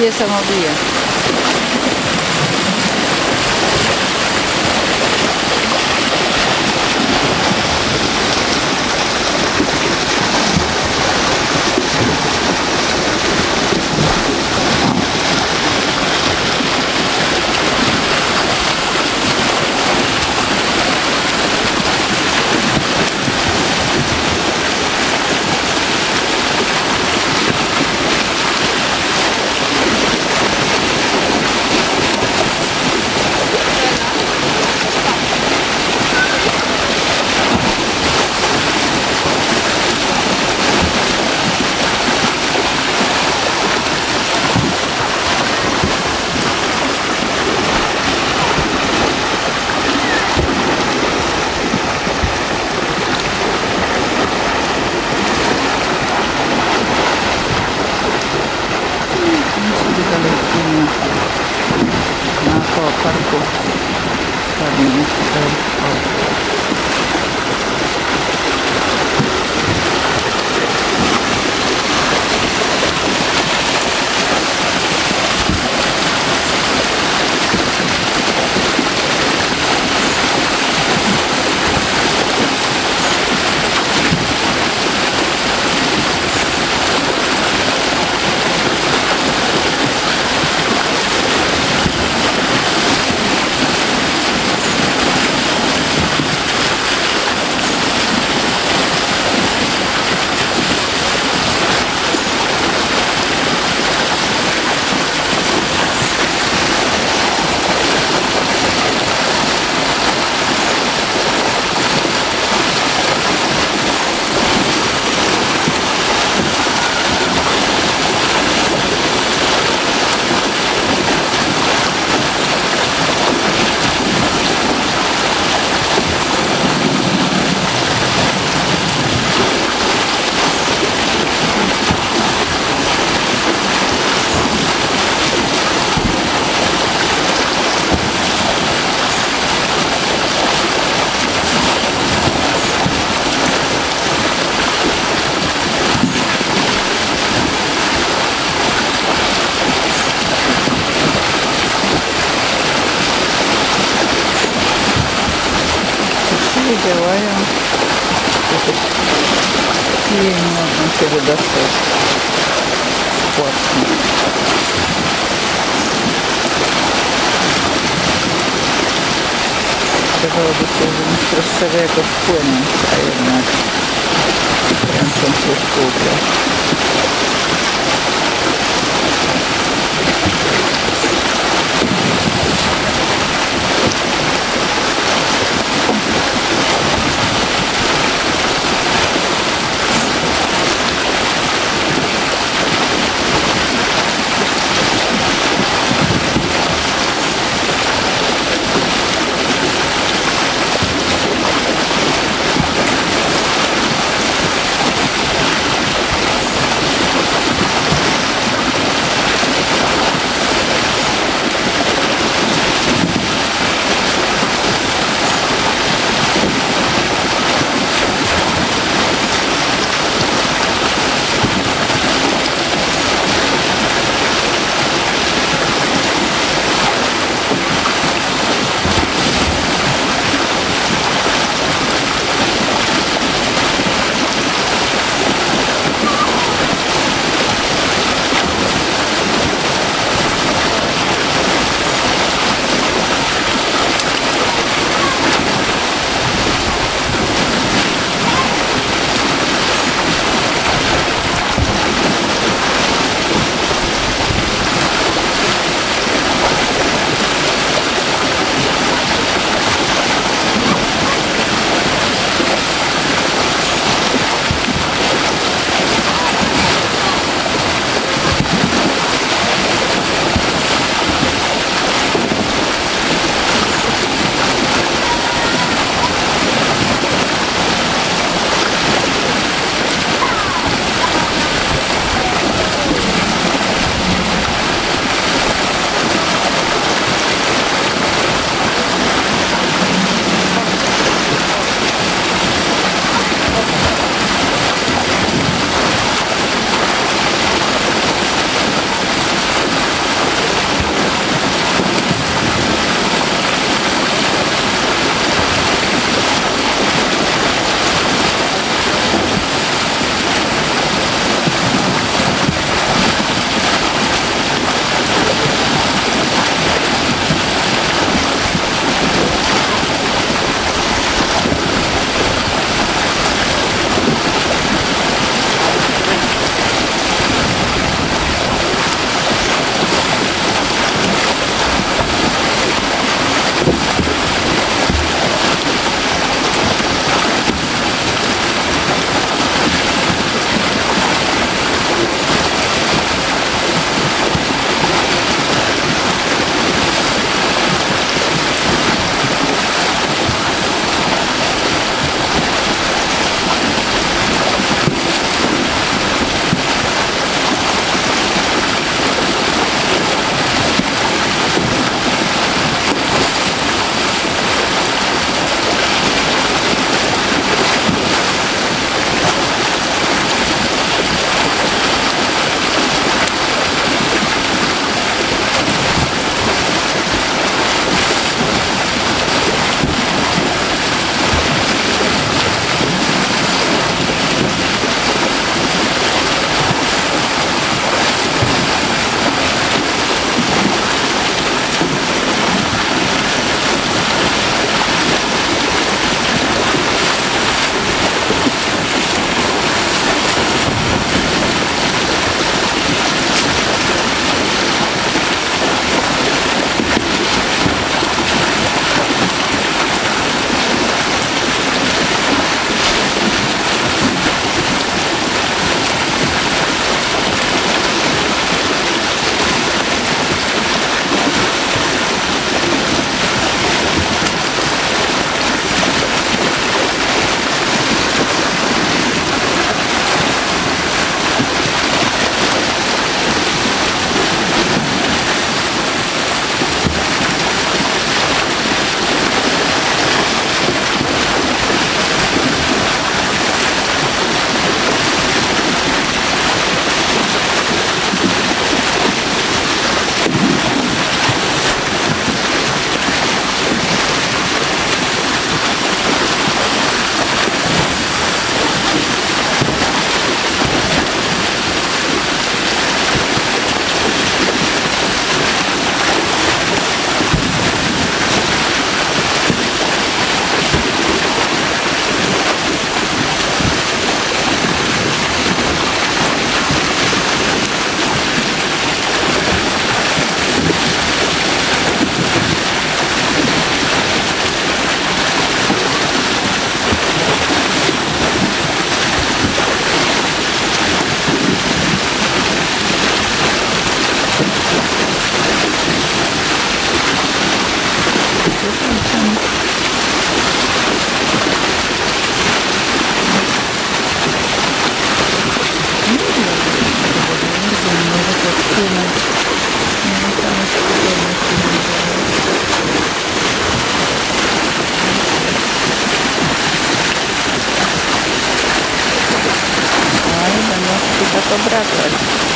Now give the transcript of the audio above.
dia I'm over. um, um. Делаем. И можно себе достать. Классно. Сказала бы, что уже не представляю, как понял, наверное. Прям французского. Obracać.